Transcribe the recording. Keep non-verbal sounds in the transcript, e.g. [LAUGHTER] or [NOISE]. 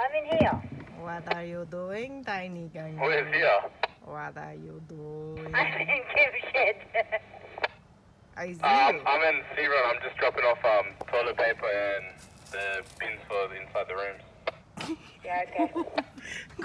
I'm in here. What are you doing, tiny guy? Who is here? What are you doing? I didn't give shit. I see. Um, I'm in C I'm just dropping off um, toilet paper and the bins for the, inside the rooms. [LAUGHS] yeah, okay. [LAUGHS]